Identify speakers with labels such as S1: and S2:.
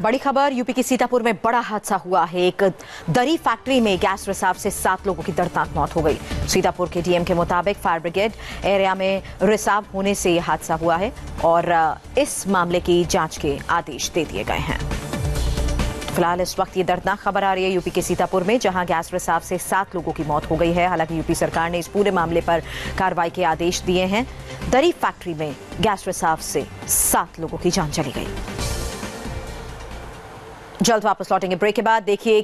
S1: बड़ी खबर, यूपी के सीतापुर में बड़ा हादसा हुआ है। एक दरी फैक्ट्री में गैस रिसाव से सात लोगों की दर्दनाक मौत हो गई। सीतापुर के डीएम के मुताबिक फायर ब्रिगेड एरिया में रिसाव होने से यह हादसा हुआ है और इस मामले की जाँच के आदेश दे दिए गए हैं। फ़िलहाल इस वक्त ये दर्दनाक खबर आ रही है यूपी के सीतापुर में, जहाँ गैस रिसाव से सात लोगों की मौत हो गई है। हालाँकि यूपी सरकार ने इस पूरे मामले पर कार्रवाई के आदेश दिए हैं। दरी फैक्ट्री में गैस रिसाव से सात लोगों की जान चली गई। जल्द वापस लौटेंगे। ब्रेक के बाद देखिए